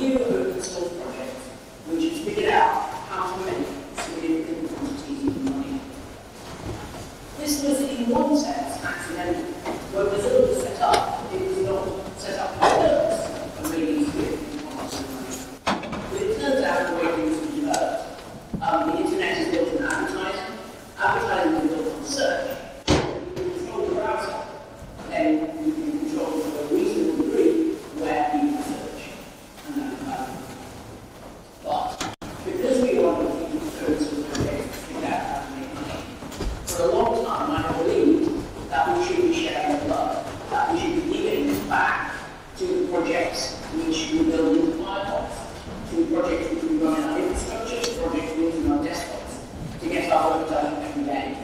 few open source projects which figured out how to make significant quantities of money. This was in one sense back to the projects which we build in the firewalls, to the projects which we run in our infrastructure, to projects we use in our desktops to get our work done every day.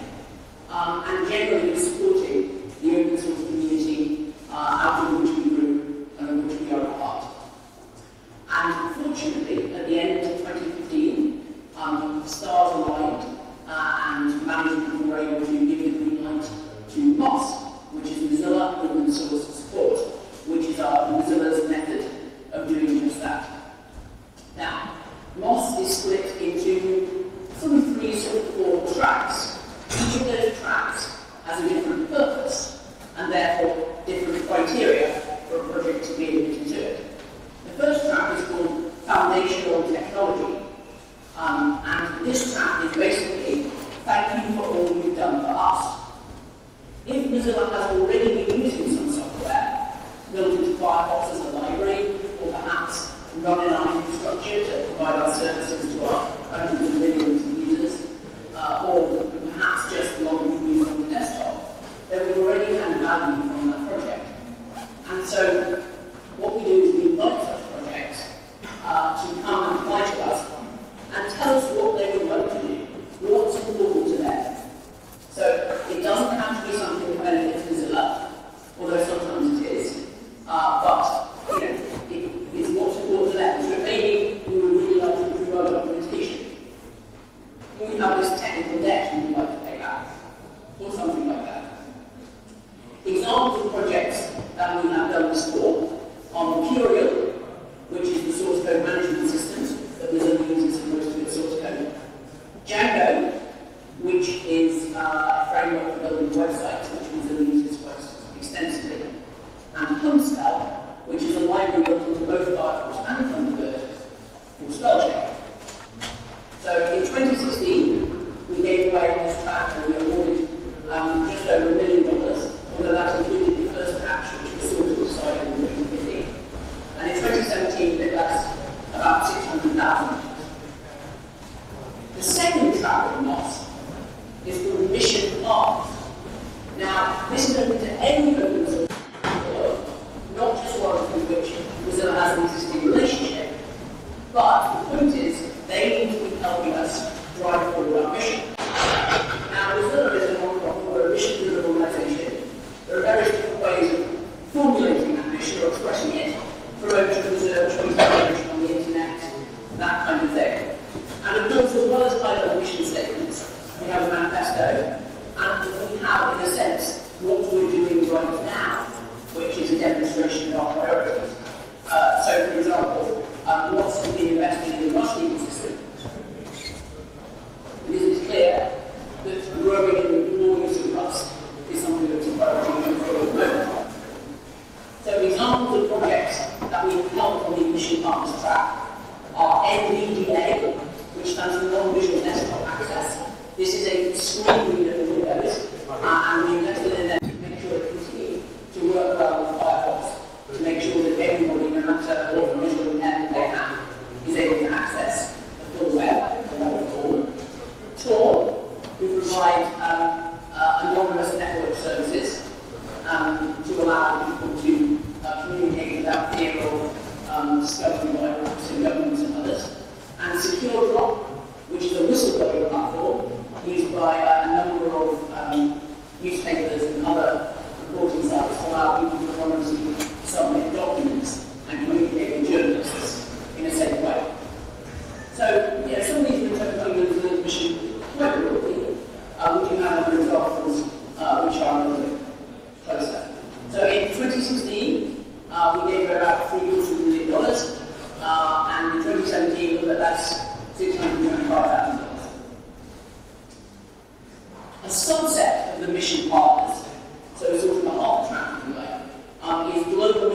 Um, and generally supporting the open source community uh, out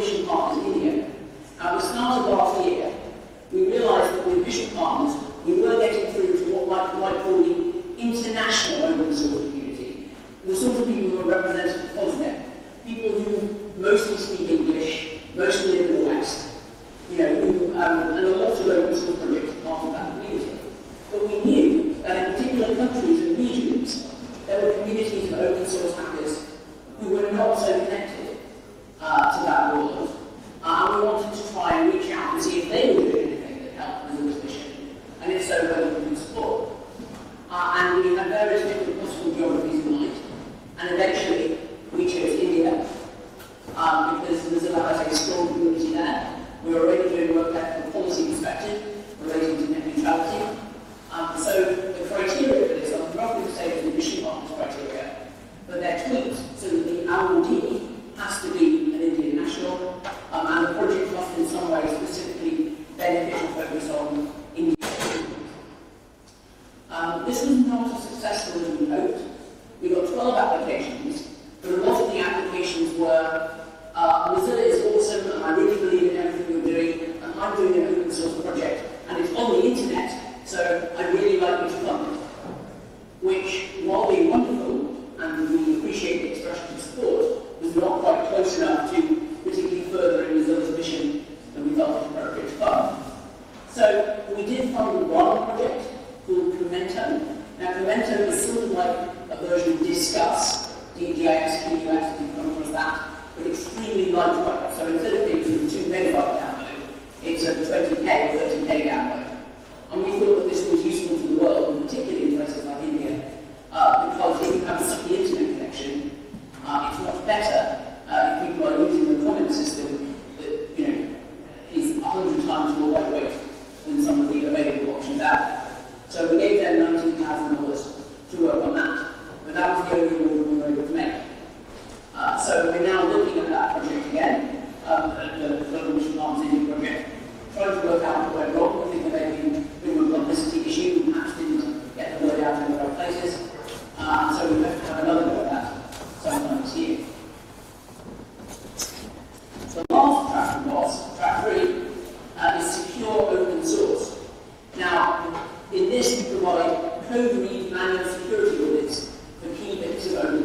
correlation clause in here. It's not about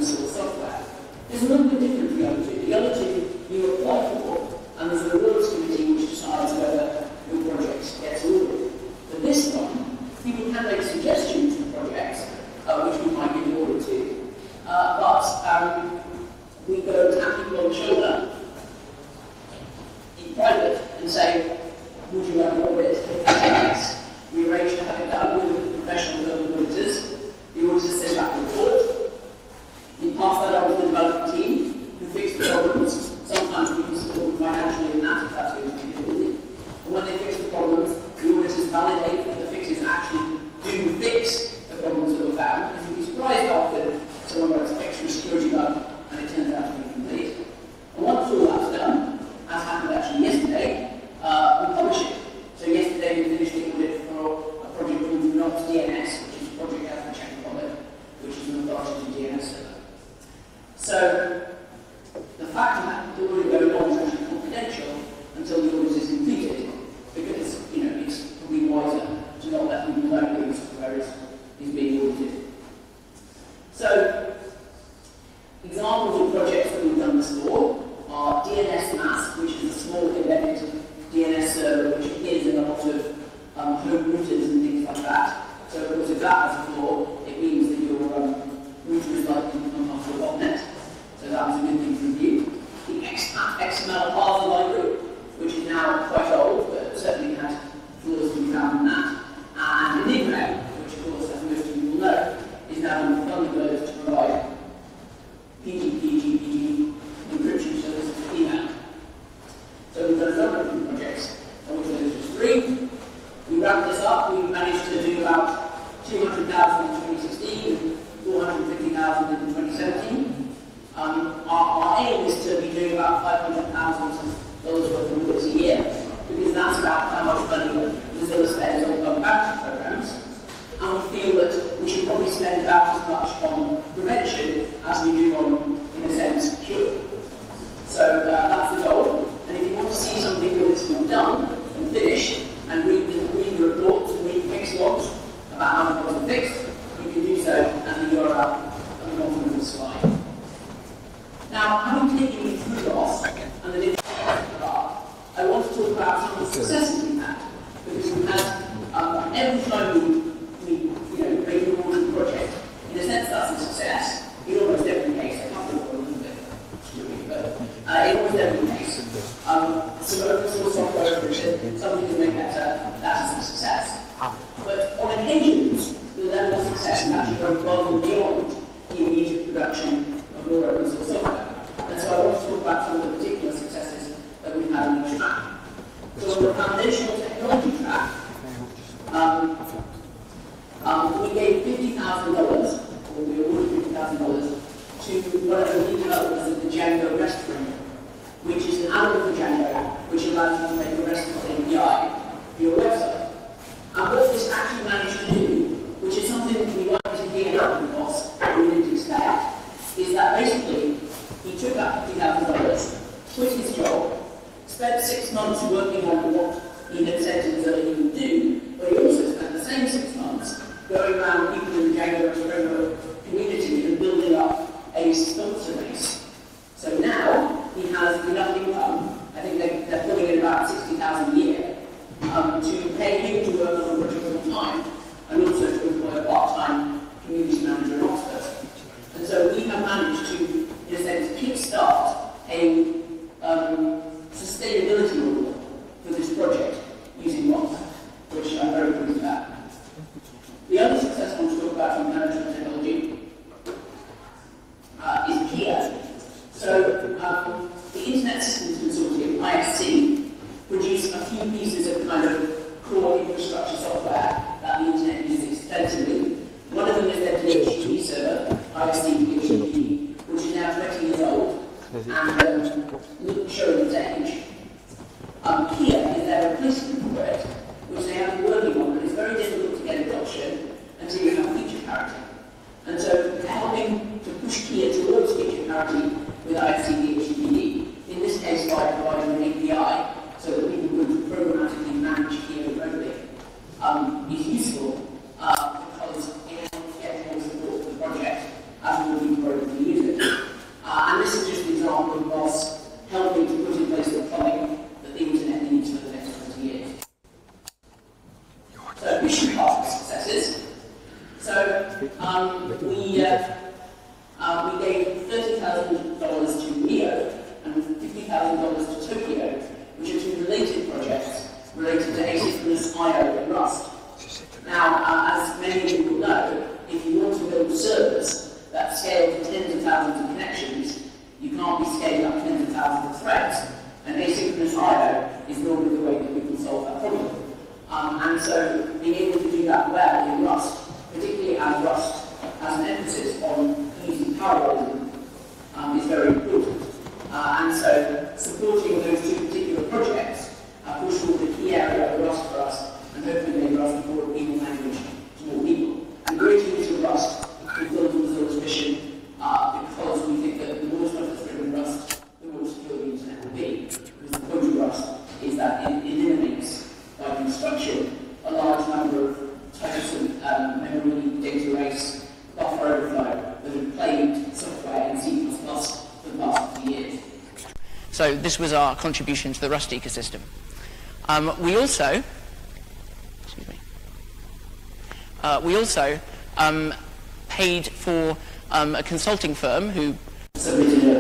students in software is a little bit different reality. Reality, you apply for six months working on what he had said to the he would do, but he also spent the same six months going around people in January, February, And it? Um, the it's 哎呀，那是。So this was our contribution to the Rust ecosystem. Um, we also, excuse me, uh, we also um, paid for um, a consulting firm who submitted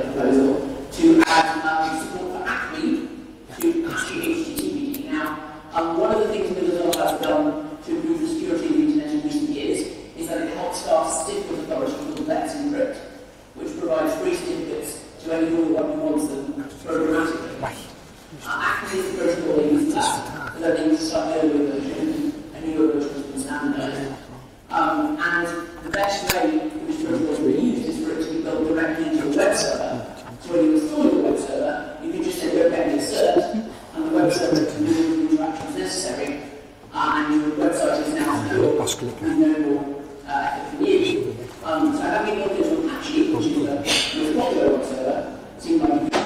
unknown uh, community. Um, so having an organism actually which is a, no popular whatsoever seemed like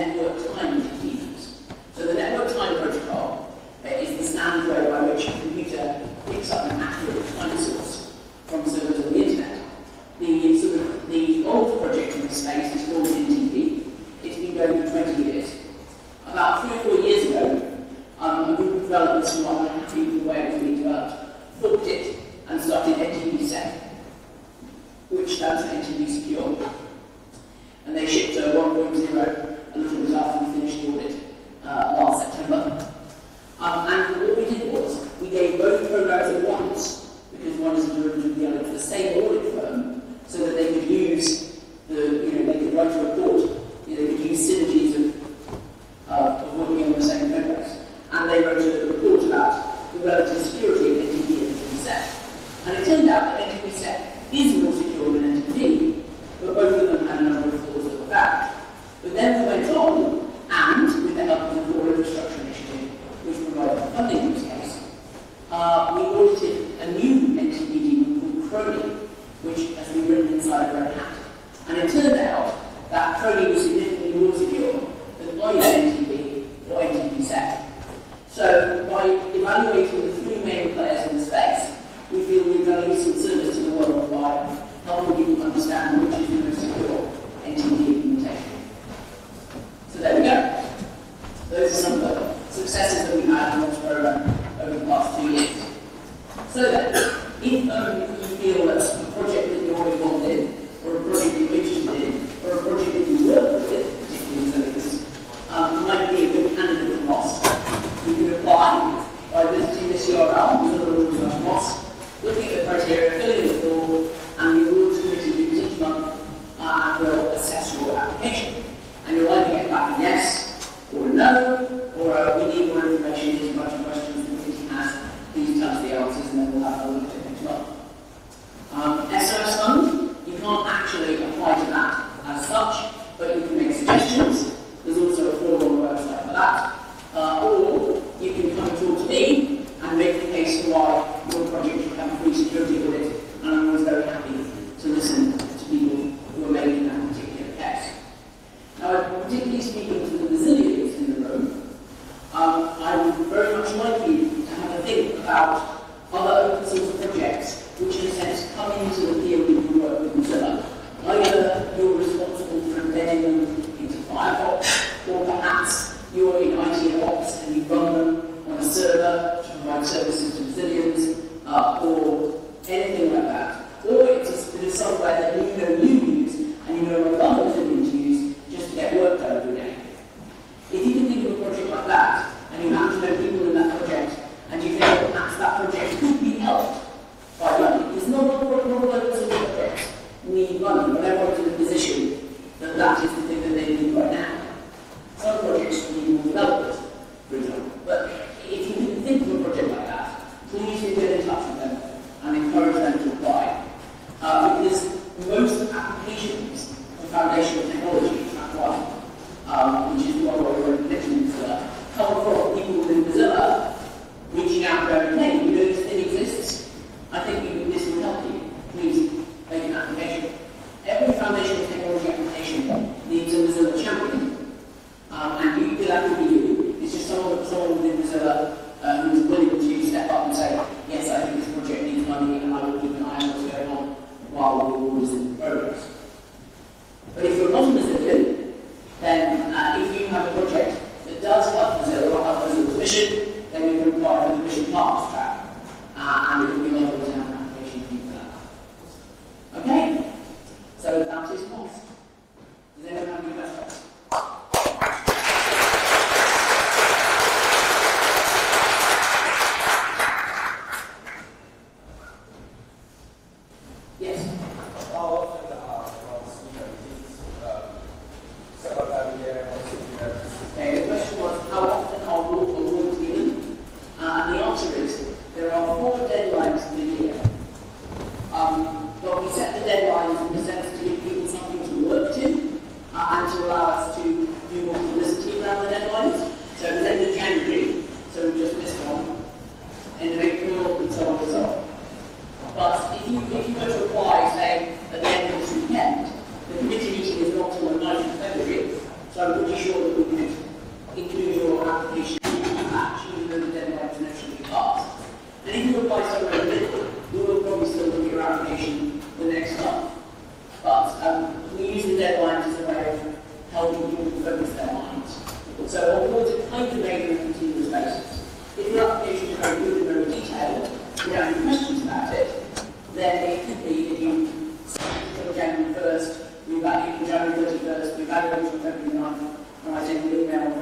network time And it turned out that NTPsec is more secure than NTP but both of them had a number of flaws at the back. But then we went on, and with the help of the Then they completed in January 1st, we value from January 31st, we value from February 9th, and I sent an email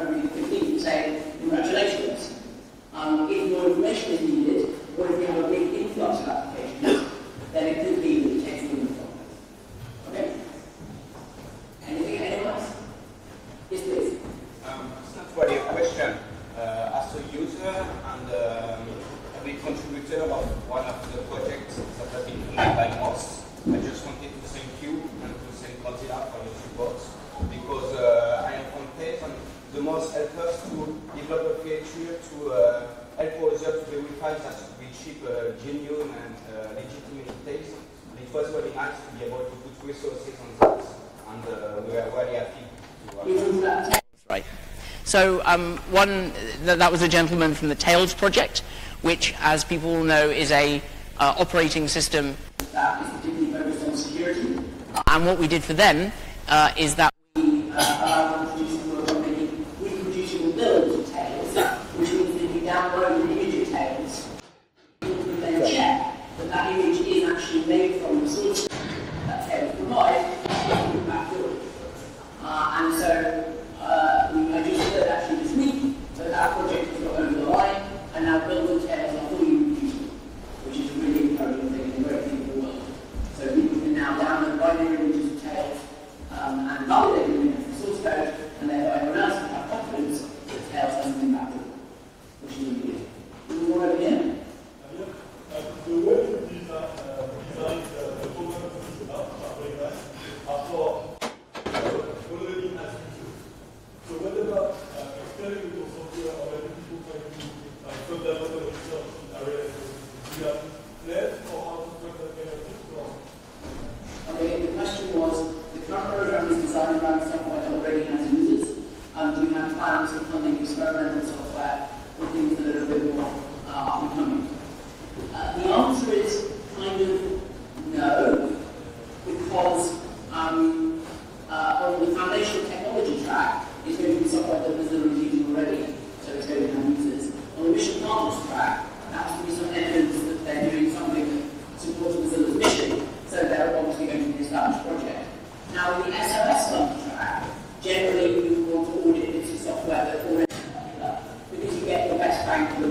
So um, one, th that was a gentleman from the Tails project, which, as people will know, is a uh, operating system that is particularly focused on security. And what we did for them uh, is that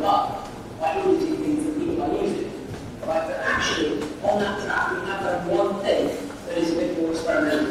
well, I only do things that people are using? Right? But actually, on that track, we have that one thing that is a bit more experimental.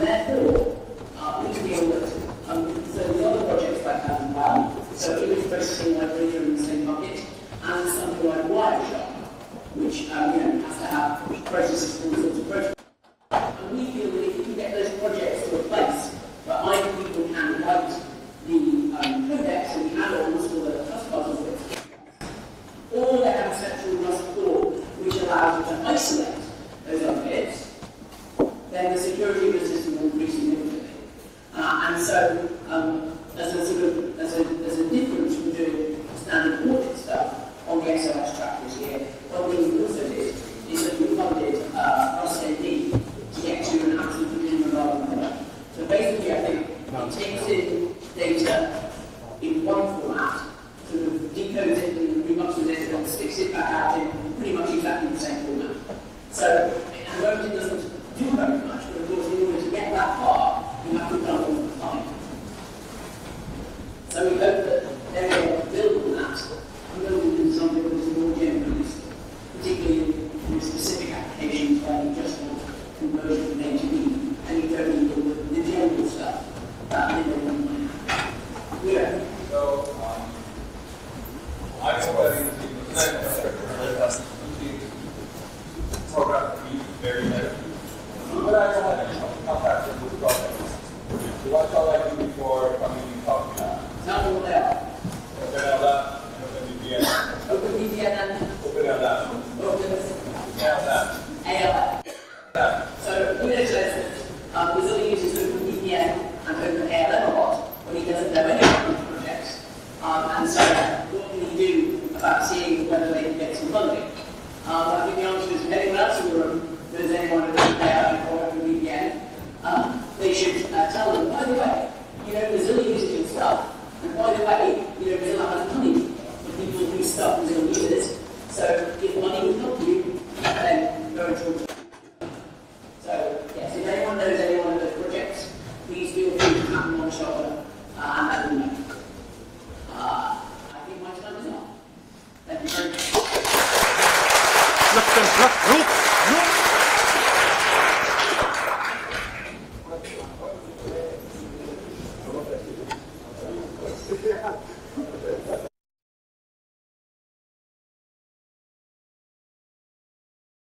therefore uh, we that so the other projects that have so on in the same bucket, and something like Wireshark, which um, you know, has to have processes for